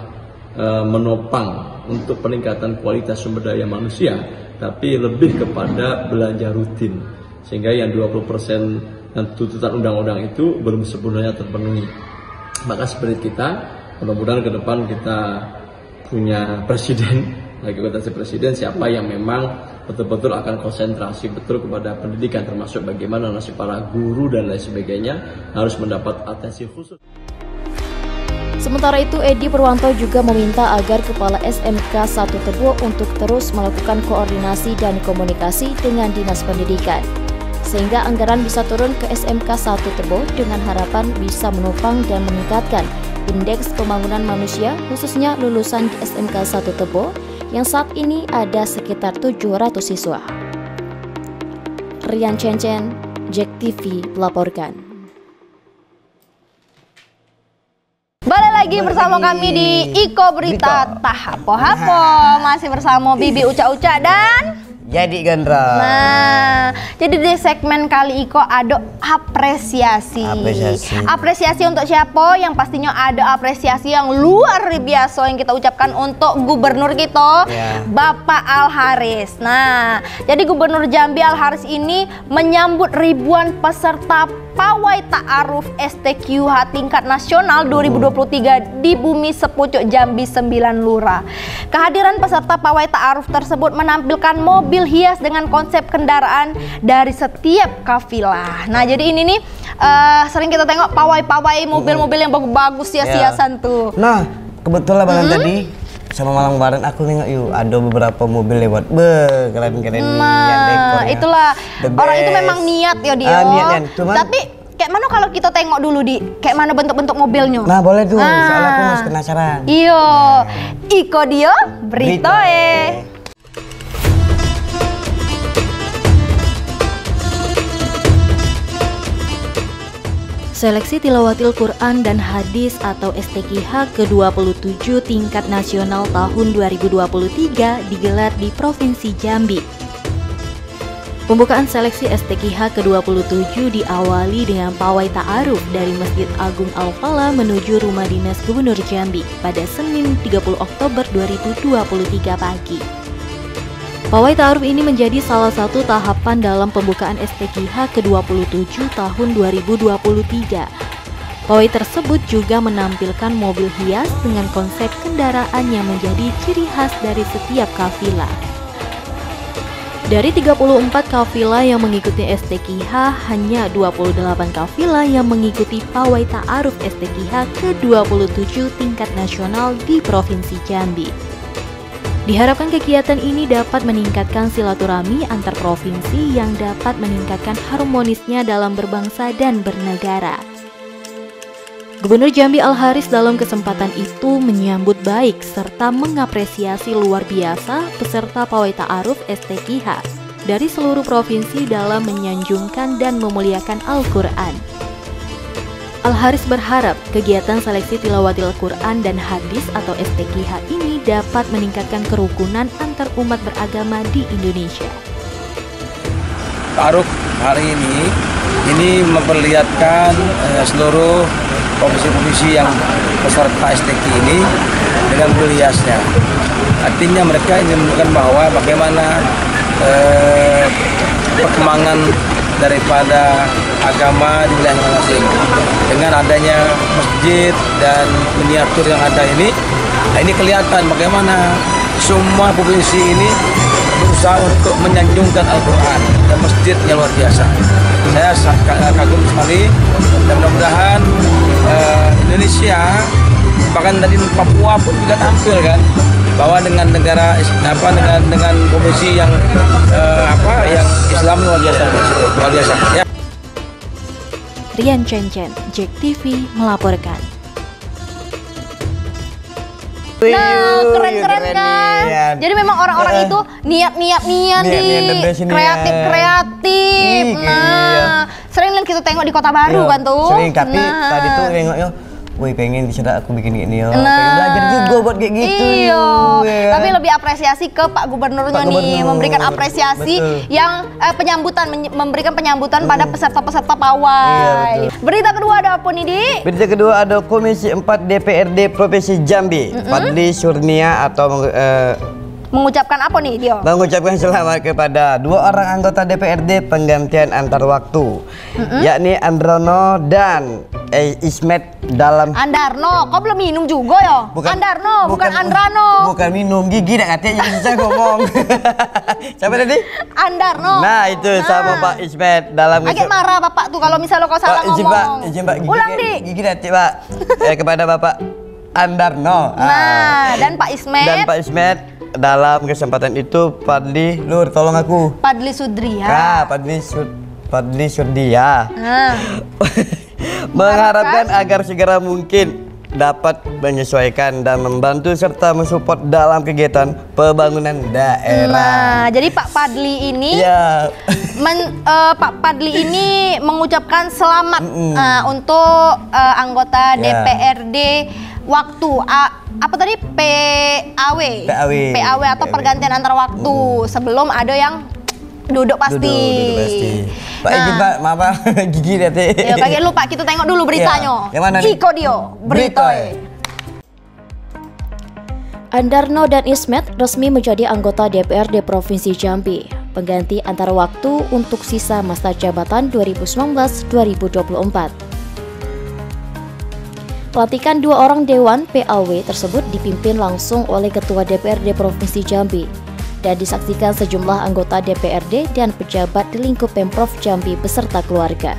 [SPEAKER 13] uh, menopang untuk peningkatan kualitas sumber daya manusia tapi lebih kepada belanja rutin. Sehingga yang 20% dan tuntutan undang-undang itu belum sepenuhnya terpenuhi. Maka spirit kita mudah-mudahan ke depan kita punya presiden kota presiden siapa yang memang betul-betul akan konsentrasi betul kepada pendidikan termasuk bagaimana nasib para guru dan lain sebagainya harus mendapat atensi khusus.
[SPEAKER 3] Sementara itu, Edi Purwanto juga meminta agar Kepala SMK 1 Tebo untuk terus melakukan koordinasi dan komunikasi dengan Dinas Pendidikan, sehingga anggaran bisa turun ke SMK 1 Tebo dengan harapan bisa menopang dan meningkatkan indeks pembangunan manusia khususnya lulusan di SMK 1 Tebo yang saat ini ada sekitar 700 siswa. Rian Cencen, Jack TV melaporkan.
[SPEAKER 1] Balik lagi bersama kami di Iko Berita Tahapo Hapo Masih bersama Bibi Uca Uca dan
[SPEAKER 2] Jadi Gendra.
[SPEAKER 1] Nah, jadi di segmen kali Iko ada apresiasi.
[SPEAKER 2] Apresiasi.
[SPEAKER 1] Apresiasi untuk siapa? Yang pastinya ada apresiasi yang luar biasa yang kita ucapkan untuk gubernur kita,
[SPEAKER 2] Ya.
[SPEAKER 1] Bapak Al Haris. Nah, jadi gubernur Jambi Al Haris ini menyambut ribuan peserta pawai ta'aruf STQH tingkat nasional 2023 di bumi sepucuk Jambi 9 Lurah. Kehadiran peserta pawai ta'aruf tersebut menampilkan mobil hias dengan konsep kendaraan dari setiap kafilah. Nah, jadi ini nih eh, sering kita tengok pawai-pawai mobil-mobil yang bagus-bagus ya
[SPEAKER 2] Ya.
[SPEAKER 1] hiasan tuh.
[SPEAKER 2] Nah, kebetulan banget
[SPEAKER 1] Hmm?
[SPEAKER 2] tadi sama malam kemarin aku nengok yuk ada beberapa mobil lewat. Be, keren-keren nih
[SPEAKER 1] Nah,
[SPEAKER 2] dekornya.
[SPEAKER 1] itulah orang itu memang niat ya dia.
[SPEAKER 2] Ah, niat, niat. Cuman-
[SPEAKER 1] Tapi kayak mana kalau kita tengok dulu di kayak mana bentuk-bentuk mobilnya?
[SPEAKER 2] Nah, boleh tuh.
[SPEAKER 1] Ah.
[SPEAKER 2] Soalnya aku masih penasaran.
[SPEAKER 1] Iyo, iko dia Britoe.
[SPEAKER 6] Seleksi Tilawatil Quran dan Hadis atau STQH ke-27 tingkat nasional tahun 2023 digelar di Provinsi Jambi. Pembukaan seleksi STQH ke-27 diawali dengan pawai ta'aruf dari Masjid Agung Al-Falah menuju Rumah Dinas Gubernur Jambi pada Senin 30 Oktober 2023 pagi. Pawai Ta'aruf ini menjadi salah satu tahapan dalam pembukaan STQH ke-27 tahun 2023. Pawai tersebut juga menampilkan mobil hias dengan konsep kendaraan yang menjadi ciri khas dari setiap kafilah. Dari 34 kafilah yang mengikuti STQH, hanya 28 kafilah yang mengikuti pawai ta'aruf STQH ke-27 tingkat nasional di Provinsi Jambi. Diharapkan kegiatan ini dapat meningkatkan silaturahmi antar provinsi yang dapat meningkatkan harmonisnya dalam berbangsa dan bernegara. Gubernur Jambi Al Haris dalam kesempatan itu menyambut baik serta mengapresiasi luar biasa peserta pawai ta'aruf STQH dari seluruh provinsi dalam menyanjungkan dan memuliakan Al-Quran. Al Haris berharap kegiatan seleksi tilawatil Quran dan hadis atau STQH ini dapat meningkatkan kerukunan antar umat beragama di Indonesia.
[SPEAKER 14] Ta'aruf hari ini ini memperlihatkan eh, seluruh provinsi-provinsi yang peserta STQ ini dengan berhiasnya. Artinya mereka ingin menunjukkan bahwa bagaimana eh, perkembangan daripada agama di wilayah masing-masing. Dengan adanya masjid dan miniatur yang ada ini, nah ini kelihatan bagaimana semua provinsi ini berusaha untuk menyanjungkan Al-Quran dan masjid yang luar biasa. Saya kagum sekali dan mudah-mudahan eh, Indonesia bahkan tadi Papua pun juga tampil kan bahwa dengan negara apa dengan dengan provinsi yang eh, apa yang Islam luar biasa luar biasa ya.
[SPEAKER 6] Rian Cencen, Jack TV melaporkan.
[SPEAKER 1] Nah, keren-keren
[SPEAKER 2] keren
[SPEAKER 1] kan?
[SPEAKER 2] niat.
[SPEAKER 1] Jadi memang orang-orang
[SPEAKER 2] Eh.
[SPEAKER 1] itu niat-niat niat
[SPEAKER 2] niat.
[SPEAKER 1] kreatif-kreatif. Nah,
[SPEAKER 2] iya.
[SPEAKER 1] sering kan kita tengok di Kota Baru
[SPEAKER 2] Iya,
[SPEAKER 1] kan tuh.
[SPEAKER 2] Sering, tapi
[SPEAKER 1] Nah.
[SPEAKER 2] tadi tuh nengoknya, woi pengen bisa aku bikin gini yo.
[SPEAKER 1] Nah,
[SPEAKER 2] Pengen belajar juga buat kayak gitu.
[SPEAKER 1] Iya.
[SPEAKER 2] ya?
[SPEAKER 1] Tapi lebih apresiasi ke Pak Gubernurnya
[SPEAKER 2] Pak
[SPEAKER 1] nih,
[SPEAKER 2] Gubernur.
[SPEAKER 1] memberikan apresiasi
[SPEAKER 2] Betul.
[SPEAKER 1] yang eh, penyambutan, memberikan penyambutan pada peserta-peserta pawai.
[SPEAKER 2] Iya, betul.
[SPEAKER 1] Berita kedua ada apa nih, Di?
[SPEAKER 2] Berita kedua ada Komisi 4 DPRD Provinsi Jambi, Fadli Surnia atau eh,
[SPEAKER 1] Mengucapkan apa nih, Dio?
[SPEAKER 2] mengucapkan selamat kepada dua orang anggota DPRD penggantian antar waktu, yakni Androno dan eh, Ismet dalam
[SPEAKER 1] Andarno, kok belum minum juga ya? Andarno, bukan, Andrano.
[SPEAKER 2] bukan minum gigi dah katanya jadi susah ngomong. Siapa tadi?
[SPEAKER 1] Andarno.
[SPEAKER 2] Nah itu sama Pak Ismet dalam
[SPEAKER 1] Agak marah bapak tuh kalau misalnya kau salah
[SPEAKER 2] izin
[SPEAKER 1] ngomong.
[SPEAKER 2] Pak, izin Pak, gigi,
[SPEAKER 1] Ulang di.
[SPEAKER 2] gigi nanti Pak. eh, kepada Bapak Andarno. Ah.
[SPEAKER 1] Nah, dan Pak Ismet,
[SPEAKER 2] Dan Pak Ismet dalam kesempatan itu Padli, Lur tolong aku.
[SPEAKER 1] Padli Sudria.
[SPEAKER 2] Ah, Padli Sud Padli Surdia
[SPEAKER 1] Nah,
[SPEAKER 2] mengharapkan agar segera mungkin dapat menyesuaikan dan membantu serta mensupport dalam kegiatan pembangunan daerah.
[SPEAKER 1] nah, jadi Pak Padli ini
[SPEAKER 2] Ya,
[SPEAKER 1] men- eh, Pak Padli ini mengucapkan selamat eh, untuk eh, anggota
[SPEAKER 2] Ya.
[SPEAKER 1] DPRD waktu A- apa tadi PAW
[SPEAKER 2] PAW.
[SPEAKER 1] PAW atau pergantian antar waktu sebelum ada yang duduk pasti.
[SPEAKER 2] duduk, duduk pasti. Pak
[SPEAKER 1] Nah.
[SPEAKER 2] izin Pak, maaf Pak, gigi nanti.
[SPEAKER 1] Ya kaget lu Pak, kita tengok dulu beritanya.
[SPEAKER 2] Iya. Yang mana nih?
[SPEAKER 1] Iko Dio, beritoy.
[SPEAKER 6] Andarno dan Ismet resmi menjadi anggota DPRD Provinsi Jambi, pengganti antar waktu untuk sisa masa jabatan 2019-2024. Pelantikan dua orang Dewan PAW tersebut dipimpin langsung oleh Ketua DPRD Provinsi Jambi dan disaksikan sejumlah anggota DPRD dan pejabat di lingkup Pemprov Jambi beserta keluarga.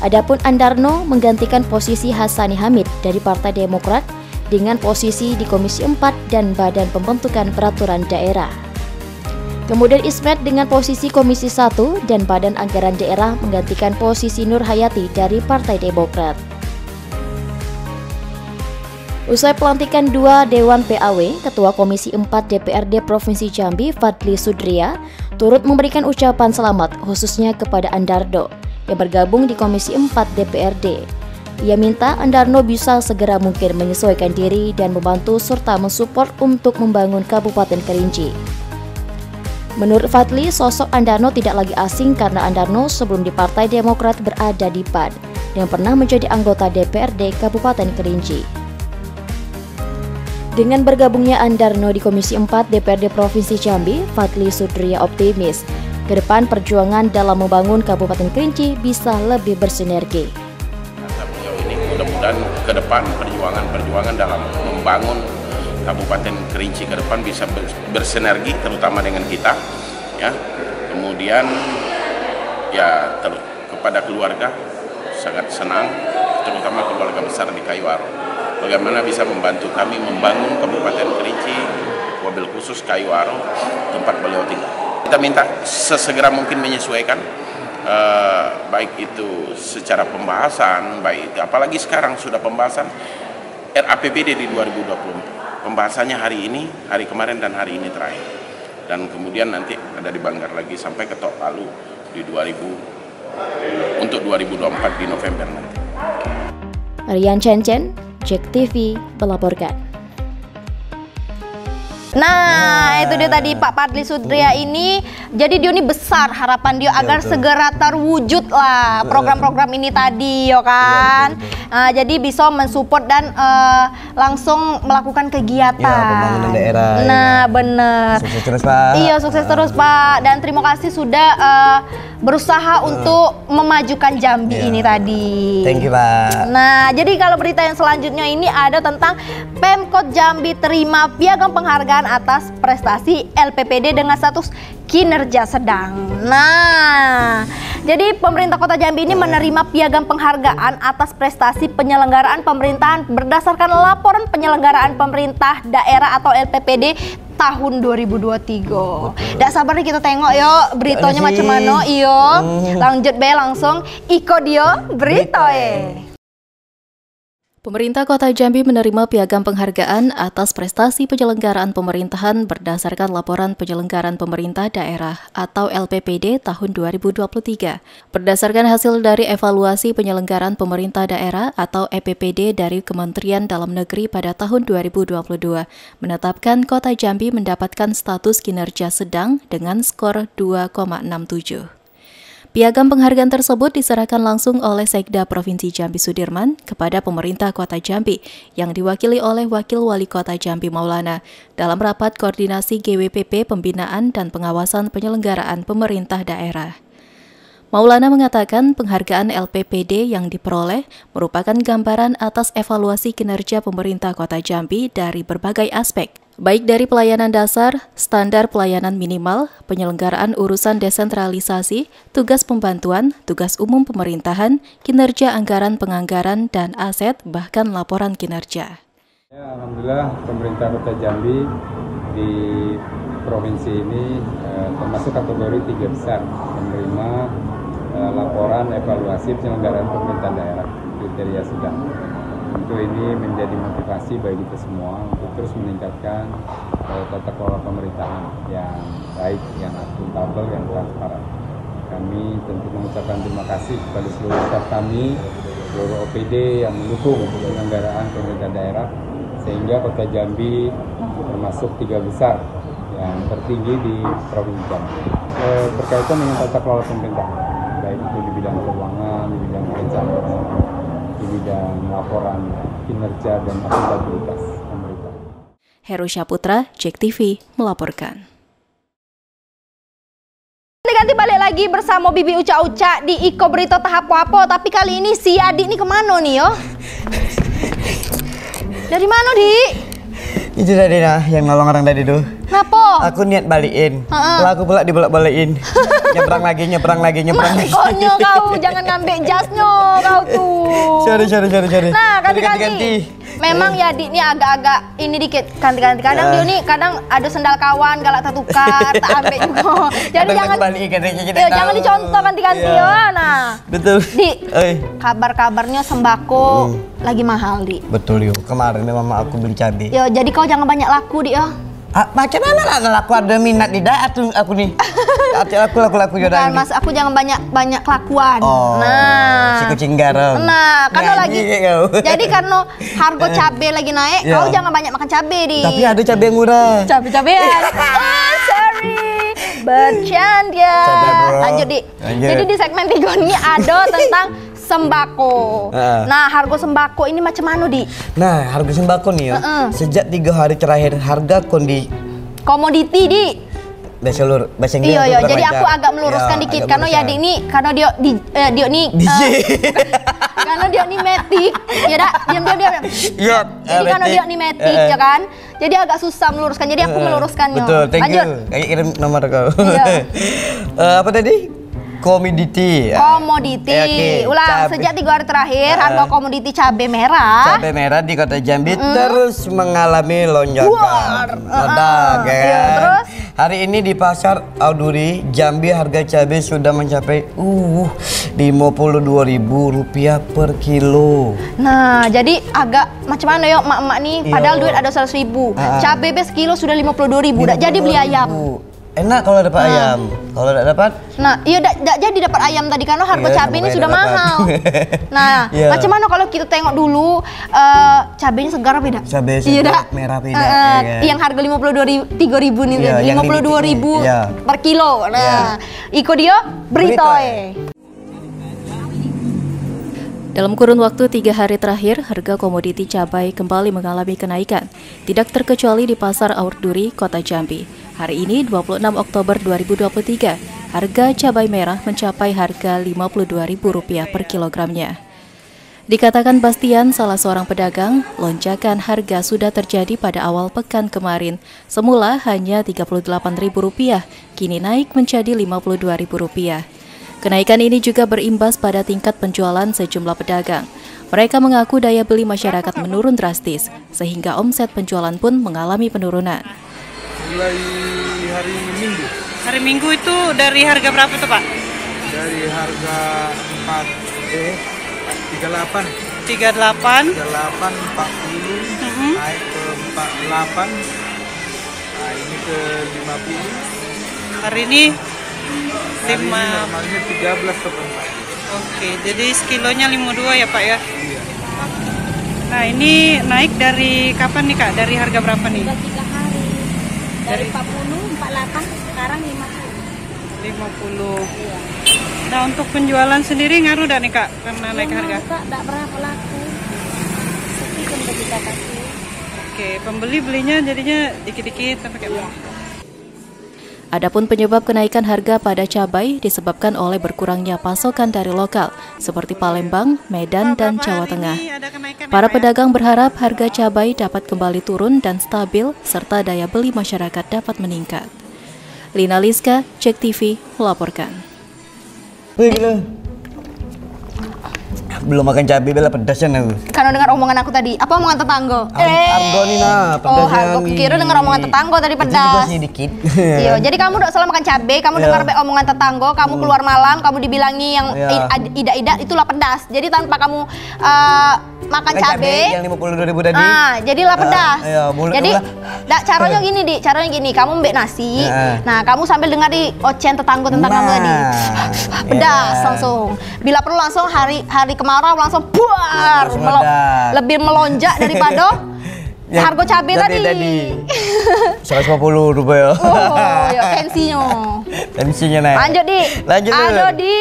[SPEAKER 6] Adapun Andarno menggantikan posisi Hasani Hamid dari Partai Demokrat
[SPEAKER 3] dengan posisi di Komisi 4 dan Badan Pembentukan Peraturan Daerah. Kemudian Ismet dengan posisi Komisi 1 dan Badan Anggaran Daerah menggantikan posisi Nur Hayati dari Partai Demokrat. Usai pelantikan dua Dewan PAW, Ketua Komisi 4 DPRD Provinsi Jambi Fadli Sudria turut memberikan ucapan selamat khususnya kepada Andardo yang bergabung di Komisi 4 DPRD. Ia minta Andarno bisa segera mungkin menyesuaikan diri dan membantu serta mensupport untuk membangun Kabupaten Kerinci. Menurut Fadli, sosok Andarno tidak lagi asing karena Andarno sebelum di Partai Demokrat berada di PAN yang pernah menjadi anggota DPRD Kabupaten Kerinci. Dengan bergabungnya Andarno di Komisi 4 DPRD Provinsi Jambi, Fadli Sudria optimis ke depan perjuangan dalam membangun Kabupaten Kerinci bisa lebih bersinergi.
[SPEAKER 15] Ini mudah-mudahan ke depan perjuangan-perjuangan dalam membangun Kabupaten Kerinci ke depan bisa bersinergi terutama dengan kita ya. Kemudian ya ter kepada keluarga sangat senang terutama keluarga besar di Kayu Aro bagaimana bisa membantu kami membangun Kabupaten Kerinci, mobil khusus Kayu Aro, tempat beliau tinggal. Kita minta sesegera mungkin menyesuaikan, uh, baik itu secara pembahasan, baik itu, apalagi sekarang sudah pembahasan RAPBD di 2020. Pembahasannya hari ini, hari kemarin dan hari ini terakhir. Dan kemudian nanti ada di Banggar lagi sampai ke Tok Palu di 2000 untuk 2024 di November nanti.
[SPEAKER 3] Rian Cencen, Jack TV melaporkan.
[SPEAKER 1] Nah, itu dia tadi Pak Padli Sudria ini. Jadi dia ini besar harapan dia agar ya, segera terwujud lah program-program ini tadi, yo kan. Ya, nah, jadi bisa mensupport dan uh, langsung melakukan kegiatan. Ya,
[SPEAKER 2] pembangunan daerah.
[SPEAKER 1] Nah, ya. bener.
[SPEAKER 2] Sukses terus Pak.
[SPEAKER 1] Iya, sukses uh. terus Pak. Dan terima kasih sudah uh, berusaha uh. untuk memajukan Jambi ya. ini tadi.
[SPEAKER 2] Thank you Pak.
[SPEAKER 1] Nah, jadi kalau berita yang selanjutnya ini ada tentang Pemkot Jambi terima piagam penghargaan atas prestasi LPPD dengan status kinerja sedang. Nah, jadi pemerintah Kota Jambi ini menerima piagam penghargaan atas prestasi penyelenggaraan pemerintahan berdasarkan laporan penyelenggaraan pemerintah daerah atau LPPD tahun 2023. Dak sabar nih kita tengok yo beritanya macam mana iyo. Hmm. Lanjut be langsung iko dia berita
[SPEAKER 3] Pemerintah Kota Jambi menerima piagam penghargaan atas prestasi penyelenggaraan pemerintahan berdasarkan laporan penyelenggaraan pemerintah daerah atau LPPD tahun 2023. Berdasarkan hasil dari evaluasi penyelenggaraan pemerintah daerah atau EPPD dari Kementerian Dalam Negeri pada tahun 2022, menetapkan Kota Jambi mendapatkan status kinerja sedang dengan skor 2,67. Piagam penghargaan tersebut diserahkan langsung oleh Sekda Provinsi Jambi Sudirman kepada pemerintah Kota Jambi yang diwakili oleh Wakil Wali Kota Jambi Maulana dalam rapat koordinasi GWPP Pembinaan dan Pengawasan Penyelenggaraan Pemerintah Daerah. Maulana mengatakan penghargaan LPPD yang diperoleh merupakan gambaran atas evaluasi kinerja pemerintah Kota Jambi dari berbagai aspek, baik dari pelayanan dasar, standar pelayanan minimal, penyelenggaraan urusan desentralisasi, tugas pembantuan, tugas umum pemerintahan, kinerja anggaran penganggaran dan aset, bahkan laporan kinerja.
[SPEAKER 16] Ya, Alhamdulillah pemerintah Kota Jambi di provinsi ini eh, termasuk kategori tiga besar menerima eh, laporan evaluasi penyelenggaraan pemerintah daerah kriteria sedang tentu ini menjadi motivasi bagi kita semua untuk terus meningkatkan uh, tata kelola pemerintahan yang baik, yang akuntabel, yang transparan. Kami tentu mengucapkan terima kasih kepada seluruh staf kami, seluruh OPD yang mendukung penyelenggaraan pemerintah daerah, sehingga Kota Jambi termasuk tiga besar yang tertinggi di Provinsi Jambi. E, berkaitan dengan tata kelola pemerintah, baik itu di bidang keuangan, di bidang perencanaan, di bidang laporan kinerja dan akuntabilitas pemerintah.
[SPEAKER 3] Heru Syaputra, Cek TV, melaporkan.
[SPEAKER 1] Ganti balik lagi bersama Bibi Uca Uca di Iko Berita Tahap Wapo Tapi kali ini si Adi ini ke mana nih yo? Dari mana di?
[SPEAKER 2] Itu tadi nah yang nolong orang tadi tuh.
[SPEAKER 1] Kenapa?
[SPEAKER 2] Aku niat balikin.
[SPEAKER 1] Ha-ha.
[SPEAKER 2] Lah aku pula dibolak-balikin. nyebrang lagi, nyebrang lagi, nyebrang lagi.
[SPEAKER 1] Konyol kau, jangan ngambil jasnya kau tuh.
[SPEAKER 2] Sorry, sorry, sorry, sorry.
[SPEAKER 1] Nah,
[SPEAKER 2] Ganti,
[SPEAKER 1] ganti-ganti. Memang ya Dik ini agak-agak ini dikit ganti-ganti. Kadang
[SPEAKER 2] Ah.
[SPEAKER 1] dia nih kadang ada sendal kawan galak tertukar, tak ambil juga. Jadi
[SPEAKER 2] Kadang
[SPEAKER 1] jangan Iya,
[SPEAKER 2] tahu.
[SPEAKER 1] jangan dicontoh ganti-ganti
[SPEAKER 2] Iya.
[SPEAKER 1] ya. Nah,
[SPEAKER 2] Betul.
[SPEAKER 1] Di. Kabar-kabarnya sembako
[SPEAKER 2] Hmm.
[SPEAKER 1] lagi mahal, Di.
[SPEAKER 2] betul yo. Kemarin mama aku beli cabai.
[SPEAKER 1] Yo, jadi kau jangan banyak laku, Di ya.
[SPEAKER 2] Ah, macam mana lah aku ada minat di daat tuh aku nih. Hati aku laku laku jodoh.
[SPEAKER 1] Mas, aku jangan banyak-banyak kelakuan.
[SPEAKER 2] Oh,
[SPEAKER 1] Nah.
[SPEAKER 2] si kucing garam.
[SPEAKER 1] Nah, karena lagi jadi karena harga cabai lagi naik,
[SPEAKER 2] Iya.
[SPEAKER 1] kau jangan banyak makan cabai, Di.
[SPEAKER 2] Tapi ada cabai yang murah.
[SPEAKER 1] Cabai-cabean. oh, sorry. Bercanda. Lanjut, Di.
[SPEAKER 2] Lanjut.
[SPEAKER 1] Jadi di segmen tiga ini ada tentang sembako.
[SPEAKER 2] Ah.
[SPEAKER 1] Nah, harga sembako ini macam mana, Di?
[SPEAKER 2] Nah, harga sembako nih ya.
[SPEAKER 1] Heeh.
[SPEAKER 2] Sejak tiga hari terakhir harga kondi
[SPEAKER 1] Komoditi, Di.
[SPEAKER 2] bahasa lur bahasa Inggris.
[SPEAKER 1] Iya, iya. Jadi aku agak meluruskan
[SPEAKER 2] Iya,
[SPEAKER 1] dikit
[SPEAKER 2] agak
[SPEAKER 1] karena ya di ini karena dia di eh, dia
[SPEAKER 2] DJ.
[SPEAKER 1] eh, karena dia nih metik. Ya dak, diam diam diam.
[SPEAKER 2] Iya.
[SPEAKER 1] Jadi
[SPEAKER 2] eh,
[SPEAKER 1] karena
[SPEAKER 2] metik.
[SPEAKER 1] dia nih metik
[SPEAKER 2] Eh,
[SPEAKER 1] ya kan. Jadi agak susah meluruskan. Jadi aku meluruskannya.
[SPEAKER 2] Betul, thank
[SPEAKER 1] Lanjut.
[SPEAKER 2] you. Kayak kirim nomor kau.
[SPEAKER 1] Iya.
[SPEAKER 2] Eh, apa tadi? Komoditi.
[SPEAKER 1] Komoditi.
[SPEAKER 2] Eh, oke.
[SPEAKER 1] Ulang
[SPEAKER 2] Cabai-
[SPEAKER 1] sejak tiga hari terakhir
[SPEAKER 2] Eh.
[SPEAKER 1] harga komoditi cabai merah
[SPEAKER 2] Cabai merah di kota Jambi
[SPEAKER 1] Mm.
[SPEAKER 2] terus mengalami lonjakan.
[SPEAKER 1] War.
[SPEAKER 2] Meledak, ya
[SPEAKER 1] Iya,
[SPEAKER 2] kan?
[SPEAKER 1] terus?
[SPEAKER 2] Hari ini di pasar Auduri Jambi harga cabai sudah mencapai uh 52.000 rupiah per kilo.
[SPEAKER 1] Nah, jadi agak macam mana yuk mak-mak nih?
[SPEAKER 2] Iya.
[SPEAKER 1] Padahal duit ada 100 ribu.
[SPEAKER 2] Ah.
[SPEAKER 1] Cabai bes kilo sudah 52 ribu. Dak jadi beli ayam.
[SPEAKER 2] Enak kalau dapat
[SPEAKER 1] Ah.
[SPEAKER 2] ayam. Kalau tidak dapat,
[SPEAKER 1] Nah, iya dak dak jadi dapat ayam tadi karena harga
[SPEAKER 2] Iya,
[SPEAKER 1] cabai ini sudah
[SPEAKER 2] dapat.
[SPEAKER 1] mahal. Nah,
[SPEAKER 2] Iya.
[SPEAKER 1] macam mana kalau kita tengok dulu eh cabainya segar apa tidak?
[SPEAKER 2] Cabai
[SPEAKER 1] Iya,
[SPEAKER 2] segar,
[SPEAKER 1] dak?
[SPEAKER 2] merah beda,
[SPEAKER 1] Eh,
[SPEAKER 2] ya kan?
[SPEAKER 1] Yang harga 52 ribu, 3 ribu nih,
[SPEAKER 2] Iya, yang
[SPEAKER 1] 52 ribu
[SPEAKER 2] limited nih, iya.
[SPEAKER 1] per kilo. Nah, iko dia beritoy.
[SPEAKER 17] Dalam kurun waktu tiga hari terakhir, harga komoditi cabai kembali mengalami kenaikan, tidak terkecuali di Pasar Aurduri, Kota Jambi. Hari ini, 26 Oktober 2023, harga cabai merah mencapai harga Rp52.000 per kilogramnya. Dikatakan Bastian, salah seorang pedagang, lonjakan harga sudah terjadi pada awal pekan kemarin. Semula hanya Rp38.000, kini naik menjadi Rp52.000. Kenaikan ini juga berimbas pada tingkat penjualan sejumlah pedagang. Mereka mengaku daya beli masyarakat menurun drastis, sehingga omset penjualan pun mengalami penurunan.
[SPEAKER 18] Mulai hari Minggu
[SPEAKER 19] Hari Minggu itu dari harga berapa tuh Pak?
[SPEAKER 18] dari harga 4 eh 38
[SPEAKER 19] 38
[SPEAKER 18] 38 40
[SPEAKER 19] Mhm.
[SPEAKER 18] naik ke 48 nah ini ke 50
[SPEAKER 19] Hari ini
[SPEAKER 18] hari ini
[SPEAKER 19] lima.
[SPEAKER 18] normalnya 13 ke 4
[SPEAKER 19] Oke, jadi sekilonya 52 ya Pak ya? Nah ini naik dari kapan nih Kak? Dari harga berapa nih?
[SPEAKER 20] Dari 40 48 sekarang 50
[SPEAKER 19] 50 Nah untuk penjualan sendiri ngaruh dah nih Kak? Karena naik harga?
[SPEAKER 20] Kak, tak berapa laku sepi kan bagi kataku
[SPEAKER 19] Oke, pembeli belinya jadinya dikit-dikit sampai kayak berapa?
[SPEAKER 17] Adapun penyebab kenaikan harga pada cabai disebabkan oleh berkurangnya pasokan dari lokal seperti Palembang, Medan, dan Jawa Tengah. Para pedagang berharap harga cabai dapat kembali turun dan stabil serta daya beli masyarakat dapat meningkat. Lina Liska, Cek TV, melaporkan.
[SPEAKER 2] Belum makan cabai bela pedasan aku.
[SPEAKER 1] Karena dengar omongan aku tadi, apa omongan tetangga? Eh,
[SPEAKER 2] Argo nih nah,
[SPEAKER 1] Oh,
[SPEAKER 2] pedasnya
[SPEAKER 1] harga kira dengar omongan tetangga tadi pedas.
[SPEAKER 2] dikit.
[SPEAKER 1] Iya, jadi kamu udah salah makan cabai, kamu
[SPEAKER 2] Iya.
[SPEAKER 1] dengar be omongan tetangga, kamu keluar malam, kamu dibilangi yang
[SPEAKER 2] Iya.
[SPEAKER 1] ida-ida itulah pedas. Jadi tanpa kamu eh, makan cabai,
[SPEAKER 2] yang 52 ribu tadi.
[SPEAKER 1] Ah, jadilah
[SPEAKER 2] Ah,
[SPEAKER 1] pedas.
[SPEAKER 2] iya,
[SPEAKER 1] Jadi,
[SPEAKER 2] lah.
[SPEAKER 1] dak caranya gini, Di. Caranya gini, kamu mbek nasi.
[SPEAKER 2] Iya.
[SPEAKER 1] Nah, kamu sambil dengar di ocen tetangga tentang kamu tadi. Pedas
[SPEAKER 2] iya.
[SPEAKER 1] langsung. Bila perlu langsung hari hari kemarau langsung buar melo- lebih melonjak daripada
[SPEAKER 2] Yang
[SPEAKER 1] harga cabai tadi.
[SPEAKER 2] tadi. 150 rupiah.
[SPEAKER 1] Oh, ya tensinya.
[SPEAKER 2] Tensinya naik.
[SPEAKER 1] Lanjut di.
[SPEAKER 2] Lanjut.
[SPEAKER 1] Ada di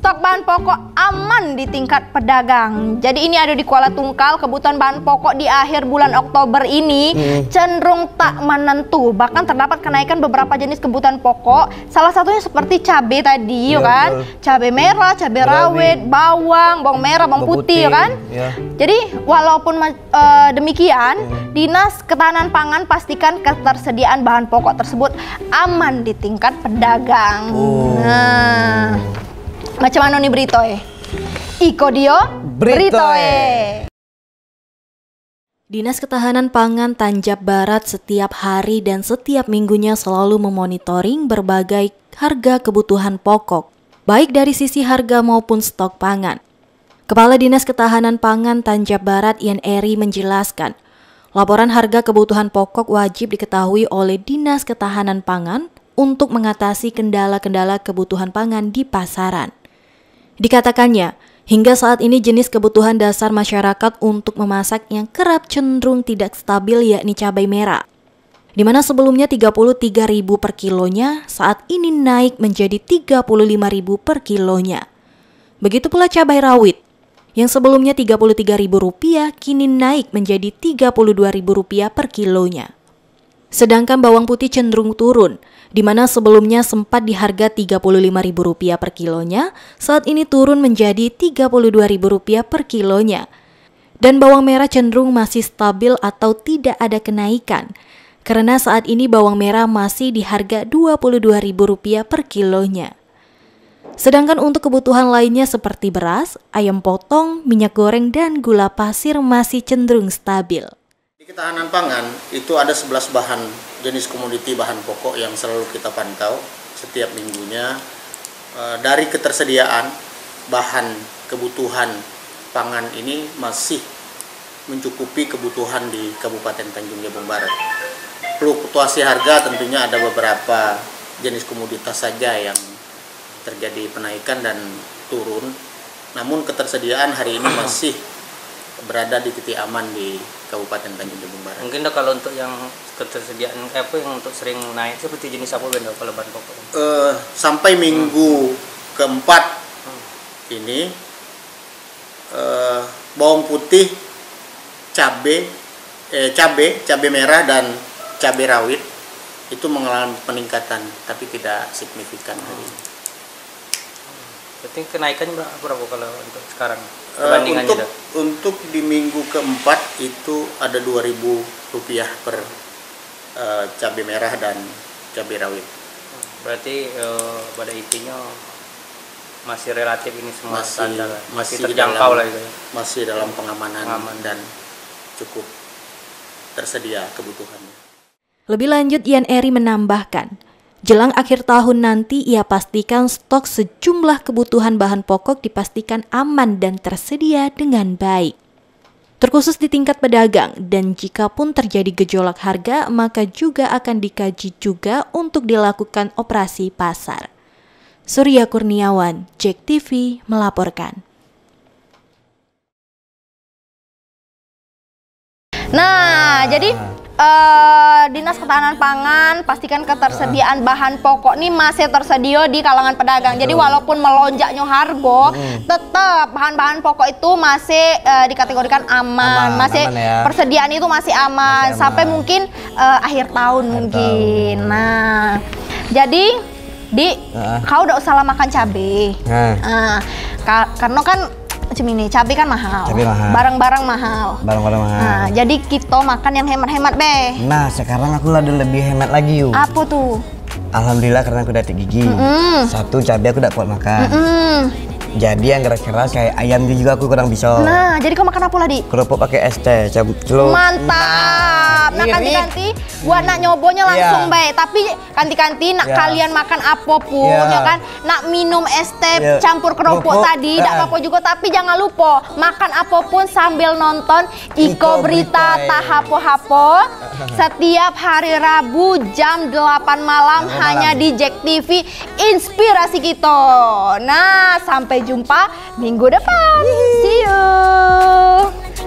[SPEAKER 1] stok bahan pokok aman di tingkat pedagang. Jadi ini ada di Kuala Tungkal, kebutuhan bahan pokok di akhir bulan Oktober ini hmm. cenderung tak menentu. Bahkan terdapat kenaikan beberapa jenis kebutuhan pokok. Salah satunya seperti cabai tadi, ya, kan? Cabai merah, cabai rawit, bawang, bawang merah, bawang putih, putih kan? Ya. Jadi walaupun uh, demikian, hmm. Dinas Ketahanan Pangan pastikan ketersediaan bahan pokok tersebut aman di tingkat pedagang. Oh. Nah. Macam mana nih Britoy? Iko Dio Britoy.
[SPEAKER 6] Dinas Ketahanan Pangan Tanjab Barat setiap hari dan setiap minggunya selalu memonitoring berbagai harga kebutuhan pokok, baik dari sisi harga maupun stok pangan. Kepala Dinas Ketahanan Pangan Tanjab Barat Ian Eri menjelaskan, laporan harga kebutuhan pokok wajib diketahui oleh Dinas Ketahanan Pangan untuk mengatasi kendala-kendala kebutuhan pangan di pasaran. Dikatakannya, hingga saat ini jenis kebutuhan dasar masyarakat untuk memasak yang kerap cenderung tidak stabil yakni cabai merah. Di mana sebelumnya 33.000 per kilonya, saat ini naik menjadi 35.000 per kilonya. Begitu pula cabai rawit, yang sebelumnya Rp33.000 kini naik menjadi Rp32.000 per kilonya. Sedangkan bawang putih cenderung turun, di mana sebelumnya sempat di harga Rp35.000 per kilonya, saat ini turun menjadi Rp32.000 per kilonya. Dan bawang merah cenderung masih stabil atau tidak ada kenaikan, karena saat ini bawang merah masih di harga Rp22.000 per kilonya. Sedangkan untuk kebutuhan lainnya seperti beras, ayam potong, minyak goreng, dan gula pasir masih cenderung stabil.
[SPEAKER 21] Ketahanan pangan itu ada 11 bahan jenis komoditi bahan pokok yang selalu kita pantau setiap minggunya e, dari ketersediaan bahan kebutuhan pangan ini masih mencukupi kebutuhan di Kabupaten Tanjung Jabung Barat. Fluktuasi harga tentunya ada beberapa jenis komoditas saja yang terjadi penaikan dan turun. Namun ketersediaan hari ini masih berada di titik aman di Kabupaten Tanjung Jabung Barat.
[SPEAKER 22] Mungkin dok kalau untuk yang ketersediaan apa yang untuk sering naik seperti jenis apa benda kalau bahan pokok?
[SPEAKER 21] Uh, sampai minggu hmm. keempat hmm. ini uh, bawang putih, cabe, eh, cabe, cabe merah dan cabe rawit itu mengalami peningkatan tapi tidak signifikan hari ini.
[SPEAKER 22] Berarti kenaikannya berapa, berapa kalau untuk sekarang?
[SPEAKER 21] Uh, untuk untuk di minggu keempat itu ada 2000 rupiah per uh, cabai merah dan cabai rawit.
[SPEAKER 22] Berarti uh, pada intinya masih relatif ini semua
[SPEAKER 21] masih,
[SPEAKER 22] standar,
[SPEAKER 21] masih, masih
[SPEAKER 22] terjangkau
[SPEAKER 21] dalam,
[SPEAKER 22] lah itu.
[SPEAKER 21] Masih dalam pengamanan Pengaman. dan cukup tersedia kebutuhannya.
[SPEAKER 6] Lebih lanjut Ian Eri menambahkan, Jelang akhir tahun nanti, ia pastikan stok sejumlah kebutuhan bahan pokok dipastikan aman dan tersedia dengan baik. Terkhusus di tingkat pedagang, dan jika pun terjadi gejolak harga, maka juga akan dikaji juga untuk dilakukan operasi pasar. Surya Kurniawan, Jack TV melaporkan.
[SPEAKER 1] Nah, jadi uh, Dinas Ketahanan Pangan pastikan ketersediaan bahan pokok nih masih tersedia di kalangan pedagang. Jadi walaupun melonjaknya harga, hmm. tetap bahan-bahan pokok itu masih uh, dikategorikan aman, aman masih aman ya. persediaan itu masih aman, masih aman. sampai mungkin uh, akhir tahun akhir mungkin. Tahun. Nah, jadi di uh. kau udah usah makan cabai. Uh. Uh, karena kan macam ini cabai kan mahal. Cabai mahal. Barang-barang mahal.
[SPEAKER 2] Barang-barang mahal.
[SPEAKER 1] Nah jadi kita makan yang hemat-hemat be.
[SPEAKER 2] Nah sekarang aku lagi lebih hemat lagi yuk
[SPEAKER 1] apa tuh?
[SPEAKER 2] Alhamdulillah karena aku udah gigi. Mm -hmm. satu cabai aku udah kuat makan. Mm -hmm jadi yang keras-keras kayak ayam juga aku kurang bisa.
[SPEAKER 1] Nah, jadi kau makan apa ladi?
[SPEAKER 2] Kerupuk pakai es teh, celup.
[SPEAKER 1] Mantap. Nah, kanti-kanti buat nak nyobonya langsung yeah. baik. Tapi kanti-kanti nak yeah. kalian makan apa pun yeah. ya kan, nak minum es teh yeah. campur kerupuk tadi, tidak uh. apa-apa juga. Tapi jangan lupa makan apa pun sambil nonton Iko, Iko Berita Tahapo-hapo setiap hari Rabu jam 8 malam hanya di Jack TV Inspirasi kita. Nah, jumpa minggu depan. See you.